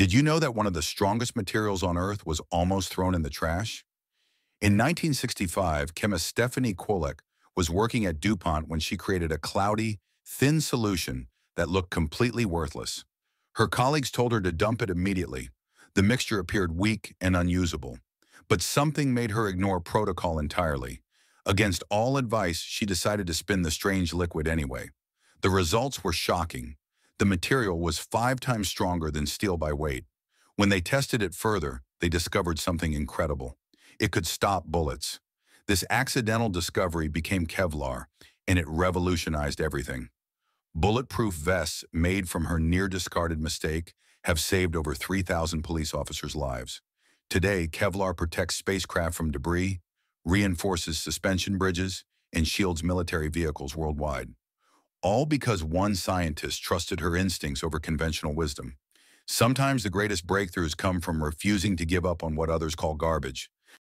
Did you know that one of the strongest materials on Earth was almost thrown in the trash? In 1965, chemist Stephanie Kwolek was working at DuPont when she created a cloudy, thin solution that looked completely worthless. Her colleagues told her to dump it immediately. The mixture appeared weak and unusable. But something made her ignore protocol entirely. Against all advice, she decided to spin the strange liquid anyway. The results were shocking. The material was five times stronger than steel by weight. When they tested it further, they discovered something incredible. It could stop bullets. This accidental discovery became Kevlar, and it revolutionized everything. Bulletproof vests made from her near-discarded mistake have saved over 3,000 police officers' lives. Today, Kevlar protects spacecraft from debris, reinforces suspension bridges, and shields military vehicles worldwide. All because one scientist trusted her instincts over conventional wisdom. Sometimes the greatest breakthroughs come from refusing to give up on what others call garbage.